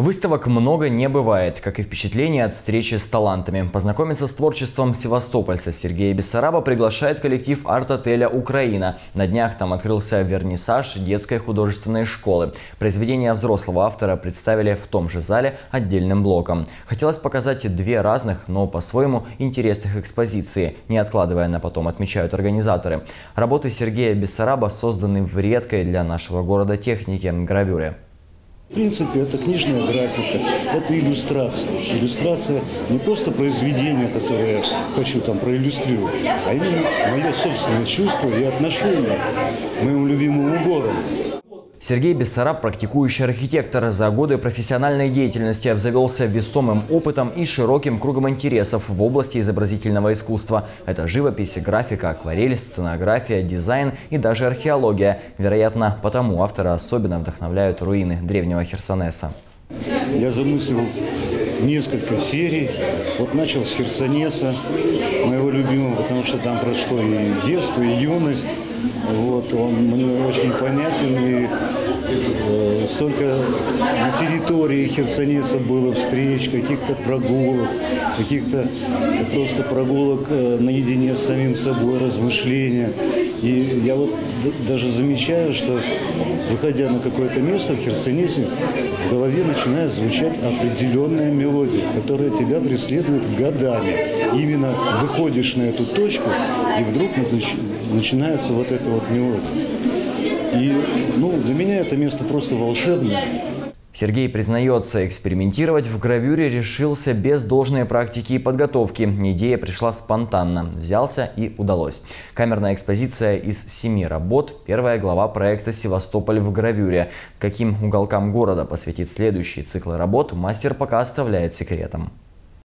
Выставок много не бывает, как и впечатления от встречи с талантами. Познакомиться с творчеством севастопольца Сергея Бессараба приглашает коллектив арт-отеля «Украина». На днях там открылся вернисаж детской художественной школы. Произведения взрослого автора представили в том же зале отдельным блоком. Хотелось показать две разных, но по-своему интересных экспозиции, не откладывая на потом, отмечают организаторы. Работы Сергея Бессараба созданы в редкой для нашего города технике – гравюре. В принципе, это книжная графика, это иллюстрация. Иллюстрация не просто произведения, которое я хочу там проиллюстрировать, а именно мое собственное чувство и отношение к моему любимому городу. Сергей Бессараб, практикующий архитектор, за годы профессиональной деятельности обзавелся весомым опытом и широким кругом интересов в области изобразительного искусства. Это живопись, графика, акварель, сценография, дизайн и даже археология. Вероятно, потому автора особенно вдохновляют руины древнего Херсонеса. Я замыслил несколько серий. Вот начал с Херсонеса, моего любимого, потому что там про что и детство, и юность. Вот, он мне очень понятен, и э, столько на территории Херсонеса было встреч, каких-то прогулок, каких-то просто прогулок э, наедине с самим собой, размышления. И я вот даже замечаю, что выходя на какое-то место в Херсонесе, в голове начинает звучать определенная мелодия, которая тебя преследует годами. Именно выходишь на эту точку, и вдруг начинается вот эта вот мелодия. И ну, для меня это место просто волшебное. Сергей признается, экспериментировать в гравюре решился без должной практики и подготовки. Идея пришла спонтанно. Взялся и удалось. Камерная экспозиция из семи работ – первая глава проекта «Севастополь в гравюре». Каким уголкам города посвятит следующий цикл работ, мастер пока оставляет секретом.